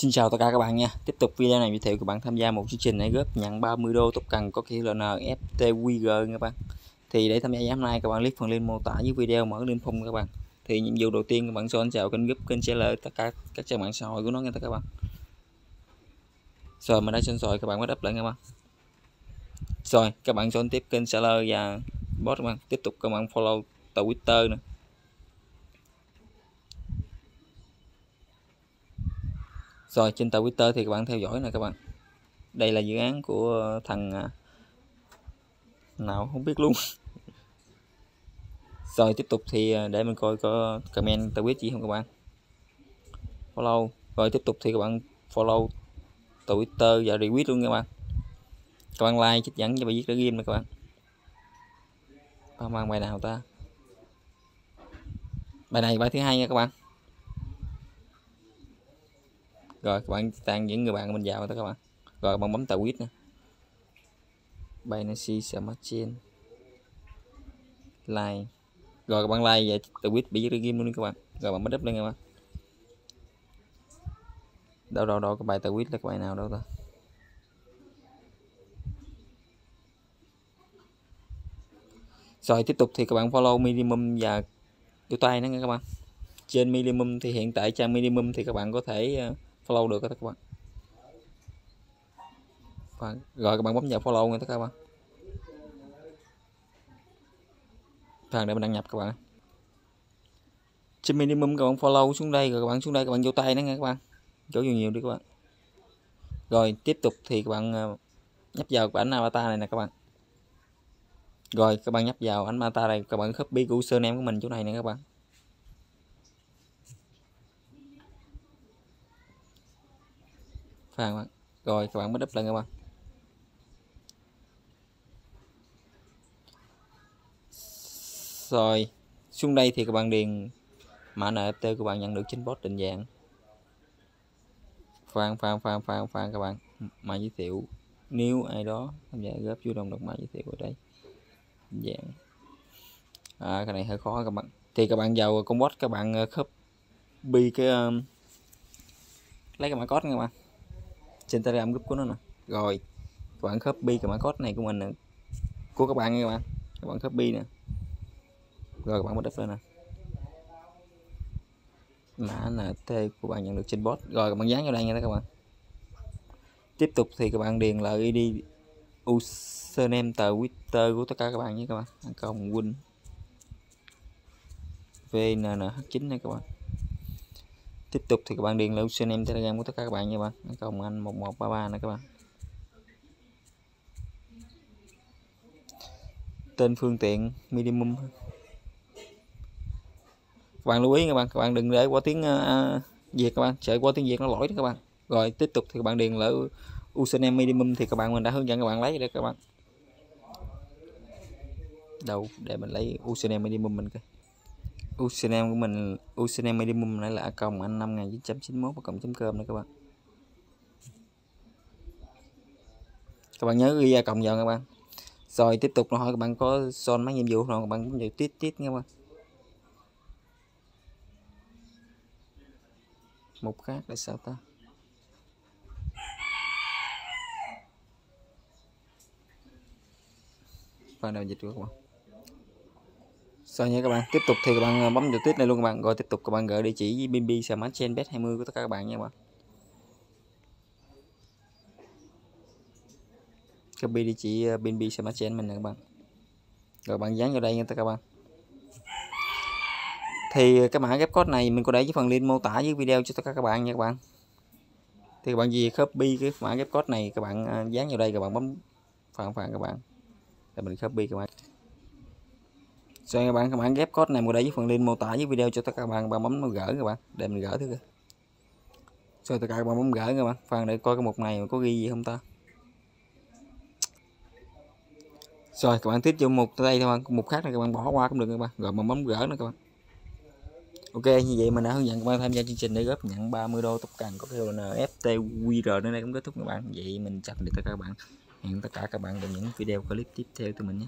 Xin chào tất cả các bạn nha. Tiếp tục video này giới thiệu các bạn tham gia một chương trình để góp nhận 30 đô tốc cần có kiểu là NFTWG nha các bạn. Thì để tham gia ngày hôm nay, các bạn click phần link mô tả dưới video, mở link phong các bạn. Thì nhiệm vụ đầu tiên các bạn cho anh chào kênh giúp kênh share tất cả các trang mạng xã hội của nó nha các bạn. Rồi, mình đã xin rồi, các bạn bắt đáp lại các bạn. Rồi, các bạn cho tiếp kênh seller và bot các bạn. Tiếp tục các bạn follow Twitter nữa. Rồi, trên Twitter thì các bạn theo dõi nè các bạn. Đây là dự án của thằng à, nào không biết luôn. Rồi, tiếp tục thì à, để mình coi có comment twitter gì không các bạn. Follow. Rồi, tiếp tục thì các bạn follow Twitter và retweet luôn các bạn. Các bạn like, trích dẫn cho bài viết đã game nè các bạn. Mang bài nào ta? Bài này, bài thứ hai nha các bạn rồi, các bạn tăng những người bạn của mình vào đó các bạn. Rồi các bạn bấm tạo quýt nè. Binance Smart Chain like rồi, các bạn like vậy tạo quýt bị game luôn đi các bạn. Rồi, bạn bắt đắp lên các bạn. Đâu đâu đâu, cái bài tạo quýt là cái bài nào đâu ta? Rồi, tiếp tục thì các bạn follow minimum và đôi tay nữa nha các bạn. Trên minimum thì hiện tại trang minimum thì các bạn có thể ờ, follow được các bạn. Và rồi các bạn bấm vào follow nha tất cả các bạn. Phần để mình đăng nhập các bạn. Trên minimum các bạn follow xuống đây rồi các bạn xuống đây các bạn vô tay nó nha các bạn. Chỗ nhiều nhiều đi các bạn. Rồi tiếp tục thì các bạn ờ, nhấp vào ảnh avatar này nè các bạn. Rồi các bạn nhấp vào ảnh avatar này, các bạn copy của username của mình chỗ này nè các bạn. Pha các bạn rồi các bạn mới đắp lên các bạn. Rồi xuống đây thì các bạn điền mã NFT của bạn nhận được trên bot định dạng. Phan phan phan phan phan các bạn. Mã giới thiệu. Nếu ai đó tham gia góp chủ động được mã giới thiệu ở đây. Định dạng. À, cái này hơi khó các bạn. Thì các bạn vào con bot các bạn ờ, copy cái um, lấy cái mã code nha các bạn trên telegram group của nó nè. Rồi các bạn copy cái mã code này của mình nè. Của các bạn nha các bạn. Các bạn copy nè. Rồi, các bạn bắt đắp lên nè. Mã nt của bạn nhận được trên bot. Rồi, các bạn dán vào đây nha các bạn. Tiếp tục thì các bạn điền lại id username, tờ twitter của tất cả các bạn nhé các bạn. Công win. Vnnh9 nha các bạn tiếp tục thì các bạn điền lại username telegram của tất cả các bạn nha bạn. Cộng anh 1133 nè các bạn. Tên phương tiện minimum. Các bạn lưu ý các bạn các bạn đừng để qua tiếng uh, việt các bạn. Sợ qua tiếng việt nó lỗi đó các bạn. Rồi tiếp tục thì các bạn điền lại username minimum thì các bạn mình đã hướng dẫn các bạn lấy đây các bạn. Đâu để mình lấy username minimum mình coi username của mình username minimum này là a cộng anh 5991 và cộng chấm cơm nữa các bạn. Các bạn nhớ ghi a cộng vào các bạn. Rồi tiếp tục nó hỏi các bạn có son mấy nhiệm vụ không? Các bạn cũng tít tít nha các bạn. Một khác là sao ta? Và nào dịch của các bạn? Rồi nha các bạn? Tiếp tục thì các bạn à, bấm vào tiếp này luôn các bạn. Rồi tiếp tục các bạn gửi địa chỉ với BNB Smart Chain Bet 20 của tất cả các bạn nha các bạn. Copy địa chỉ à, BNB Smart Chain mình nè các bạn. Rồi bạn dán vào đây nha tất cả các bạn. Thì à, cái mã ghép code này mình có để dưới phần link mô tả dưới video cho tất cả các bạn nha các bạn. Thì các bạn gì copy cái mã ghép code này các bạn dán vào đây các bạn bấm phản phản các bạn. Để mình copy các bạn cho các bạn các bạn ghép code này vào đây với phần link mô tả với video cho tất cả các bạn. Bạn bấm gỡ các bạn, để mình gỡ thứ rồi tất cả các bạn bấm gỡ các bạn phần để coi cái mục này có ghi gì không ta? Rồi, các bạn tiếp vô mục đây thôi mục khác này các bạn bỏ qua cũng được các bạn. Rồi mà bấm gỡ nữa các bạn. Ok, như vậy mình đã hướng dẫn các bạn tham gia chương trình để góp nhận 30 đô tốc cần có kêu là NFT QR đến đây cũng kết thúc các bạn. Vậy mình chặt được tất cả các bạn. Hẹn tất cả các bạn vào những video clip tiếp theo của mình nhé.